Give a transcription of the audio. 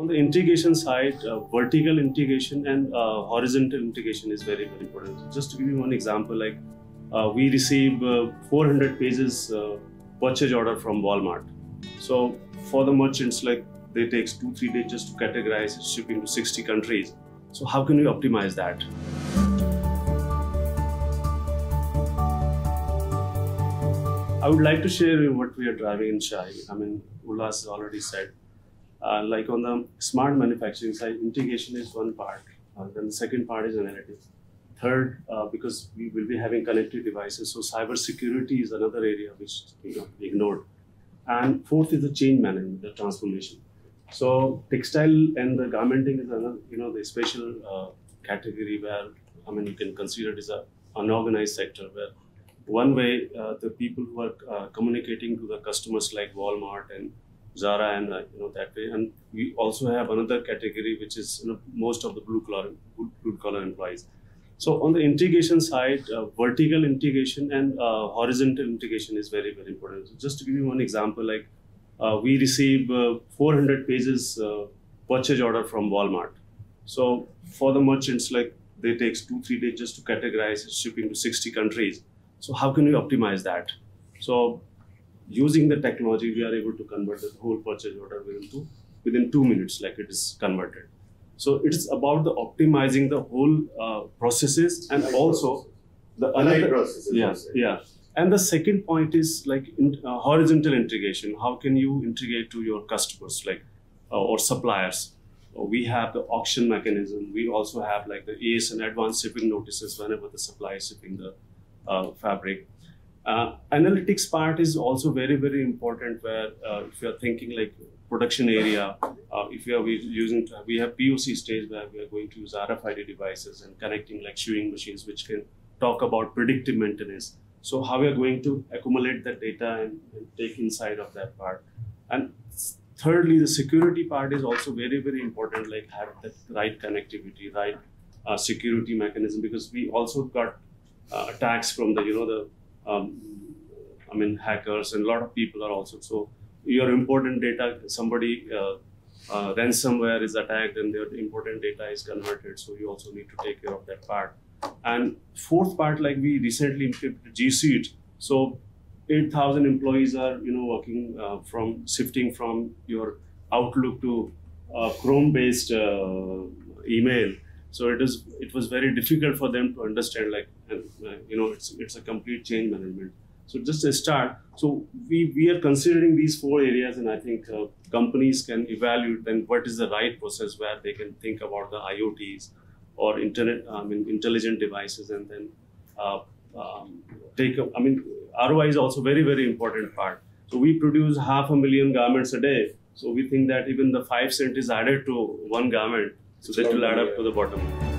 on the integration side, uh, vertical integration and uh, horizontal integration is very, very important. Just to give you one example, like uh, we receive uh, 400 pages uh, purchase order from Walmart. So for the merchants, like they takes two, three days just to categorize shipping to 60 countries. So how can we optimize that? I would like to share what we are driving in Shahi. I mean, Ullas has already said. Uh, like on the smart manufacturing side, integration is one part. Uh, then the second part is analytics. Third, uh, because we will be having connected devices, so cyber security is another area which you know ignored. And fourth is the change management, the transformation. So textile and the garmenting is another, you know, the special uh, category where I mean you can consider it as a unorganized sector where one way uh, the people who are uh, communicating to the customers like Walmart and Zara and uh, you know that way, and we also have another category which is you know, most of the blue collar blue collar employees. So on the integration side, uh, vertical integration and uh, horizontal integration is very very important. So just to give you one example, like uh, we receive 400 pages purchase order from Walmart. So for the merchants, like they takes two three days just to categorize shipping to 60 countries. So how can we optimize that? So using the technology, we are able to convert the whole purchase order within two, within two minutes, like it is converted. So it's about the optimizing the whole uh, processes and Right also process. the Right another processes, yeah also. yeah. And the second point is like in, uh, horizontal integration. How can you integrate to your customers, like uh, or suppliers? Uh, we have the auction mechanism. We also have like the ASN advanced shipping notices whenever the supplier is shipping the uh, fabric. Uh, analytics part is also very very important. Where uh, if you are thinking like production area, uh, if you are using we have POC stage where we are going to use RFID devices and connecting like sewing machines, which can talk about predictive maintenance. So how we are going to accumulate the data and, and take inside of that part. And thirdly, the security part is also very very important. Like have the right connectivity, right uh, security mechanism, because we also got uh, attacks from the you know the um, I mean hackers and a lot of people are also so your important data somebody uh, uh, ransomware is attacked and their important data is converted so you also need to take care of that part. And fourth part like we recently implemented G Suite so 8000 employees are you know working uh, from shifting from your outlook to uh, chrome based uh, email so it is it was very difficult for them to understand like uh, you know it's it's a complete change management. So just a start. So we we are considering these four areas and i think uh, companies can evaluate then what is the right process where they can think about the iots or internet i mean intelligent devices and then uh, um, take a, i mean roi is also very very important part. So we produce half a million garments a day. So we think that even the five cent is added to one garment so that will add up to the bottom